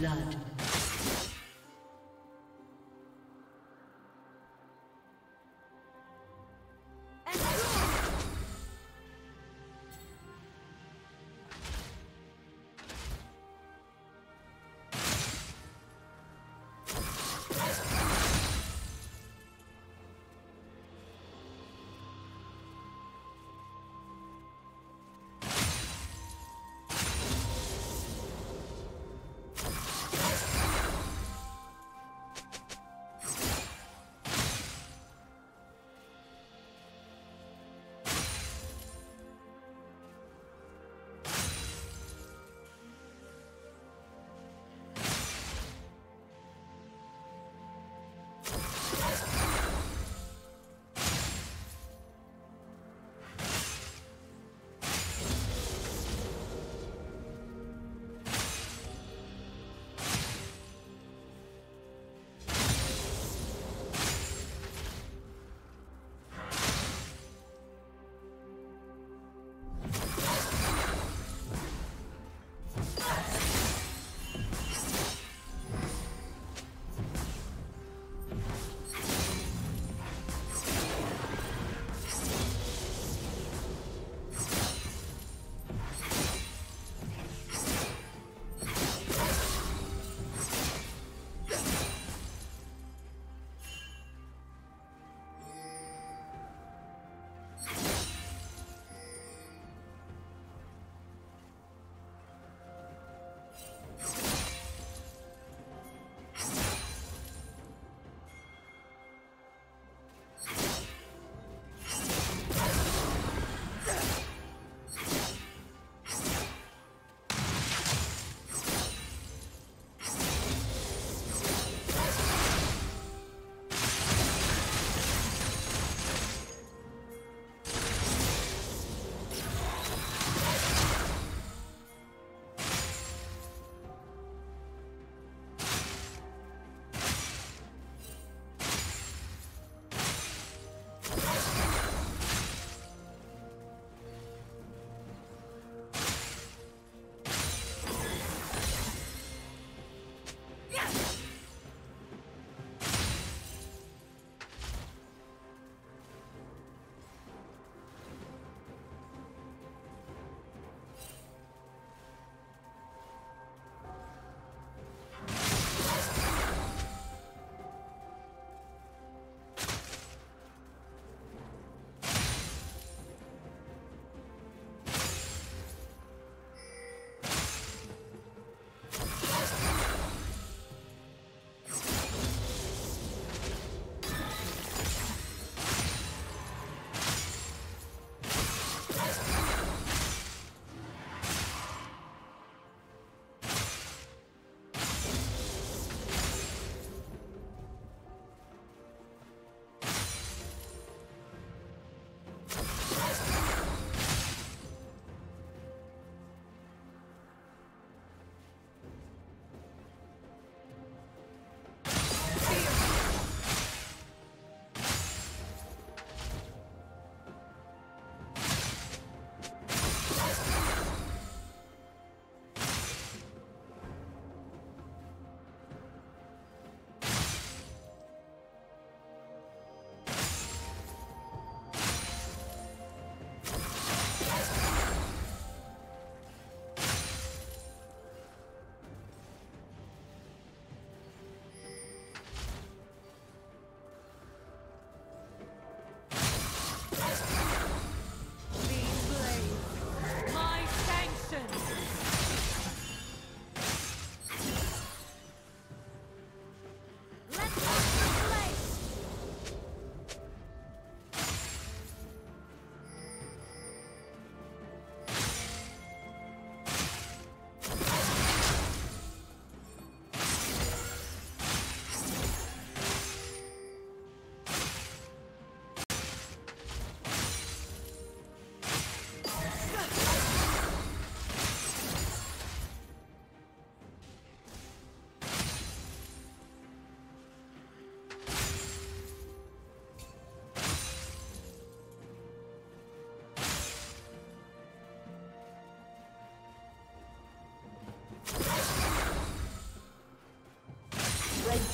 blood.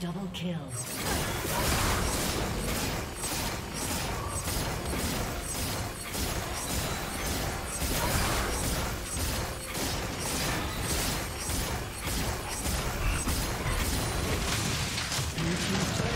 Double kill. Blue